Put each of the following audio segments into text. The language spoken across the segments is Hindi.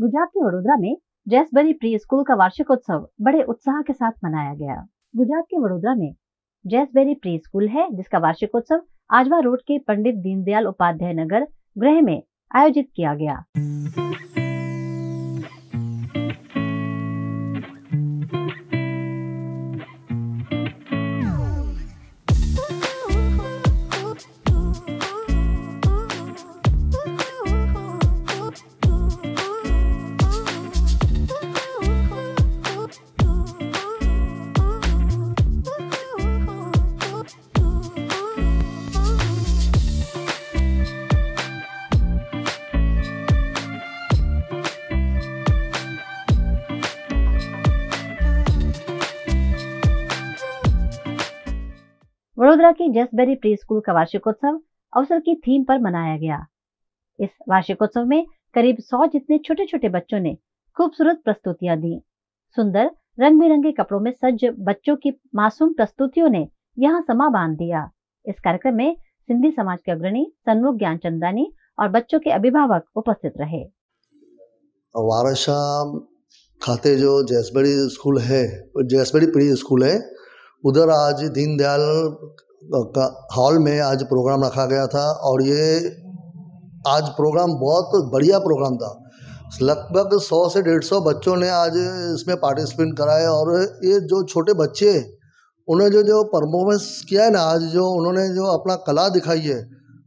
गुजरात के वडोदरा में जैसबरी प्री स्कूल का वार्षिकोत्सव बड़े उत्साह के साथ मनाया गया। गुजरात के वडोदरा में जैसबेरी प्री स्कूल है, जिसका वार्षिकोत्सव आजवा रोड के पंडित दीनदयाल उपाध्याय नगर गृह में आयोजित किया गया। वडोदरा के जसबेरी प्री स्कूल का वार्षिकोत्सव अवसर की थीम पर मनाया गया। इस वार्षिकोत्सव में करीब सौ जितने छोटे छोटे बच्चों ने खूबसूरत प्रस्तुतियाँ दी। सुंदर रंग बिरंगे कपड़ों में सज्ज बच्चों की मासूम प्रस्तुतियों ने यहाँ समा बाँध दिया। इस कार्यक्रम में सिंधी समाज के अग्रणी सन्मुख ज्ञान चंदानी और बच्चों के अभिभावक उपस्थित रहे। वारसा खाते जो जैसबड़ी स्कूल है जैसबड़ी प्री स्कूल है उधर आज दीनदयाल का हॉल में आज प्रोग्राम रखा गया था और ये आज प्रोग्राम बहुत बढ़िया प्रोग्राम था। लगभग सौ से डेढ़ सौ बच्चों ने आज इसमें पार्टिसिपेट कराए और ये जो छोटे बच्चे उन्होंने जो जो परफॉर्मेंस किया है ना, आज जो उन्होंने जो अपना कला दिखाई है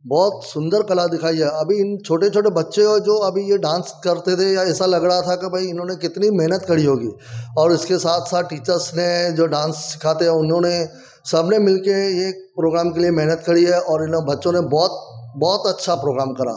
बहुत सुंदर कला दिखाई है। अभी इन छोटे छोटे बच्चे जो अभी ये डांस करते थे या ऐसा लग रहा था कि भाई इन्होंने कितनी मेहनत करी होगी। और इसके साथ साथ टीचर्स ने जो डांस सिखाते हैं, उन्होंने सबने मिल के ये प्रोग्राम के लिए मेहनत करी है और इन बच्चों ने बहुत बहुत अच्छा प्रोग्राम करा।